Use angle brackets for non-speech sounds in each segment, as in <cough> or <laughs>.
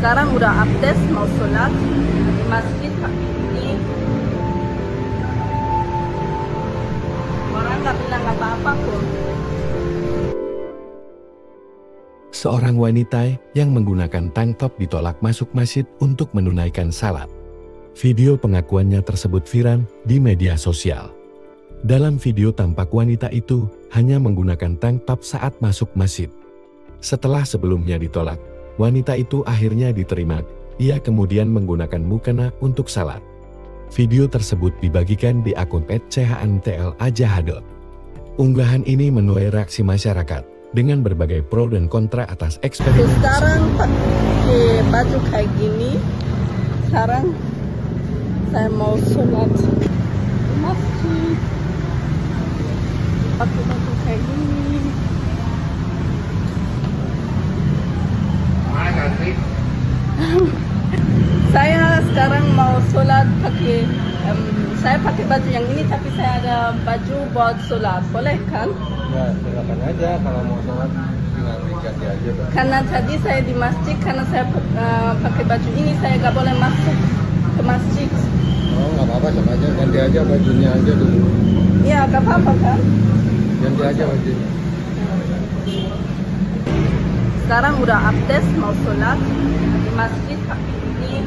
sekarang udah abdes mau sholat di masjid ini orang nggak bilang apa-apa pun Seorang wanita yang menggunakan tank top ditolak masuk masjid untuk menunaikan salat. Video pengakuannya tersebut viral di media sosial. Dalam video tampak wanita itu hanya menggunakan tank top saat masuk masjid. Setelah sebelumnya ditolak, wanita itu akhirnya diterima. Ia kemudian menggunakan mukena untuk salat. Video tersebut dibagikan di akun @chantl Unggahan ini menuai reaksi masyarakat dengan berbagai pro dan kontra atas eksperimen. sekarang pakai baju kayak gini sekarang saya mau sholat masjid pakai baju kayak gini <laughs> saya sekarang mau sholat pakai em, saya pakai baju yang ini tapi saya ada baju buat sholat boleh kan Ya, silakan aja kalau mau sholat tinggal diganti aja, Bang. karena tadi saya di masjid karena saya eh, pakai baju ini saya nggak boleh masuk ke masjid Oh, nggak apa-apa, sama aja ganti aja bajunya aja dulu. Iya, gak apa-apa kan? Ganti aja bajunya. Sekarang udah abdes mau sholat di masjid ini.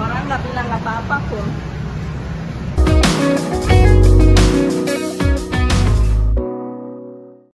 Orang nggak bilang apa-apa pun.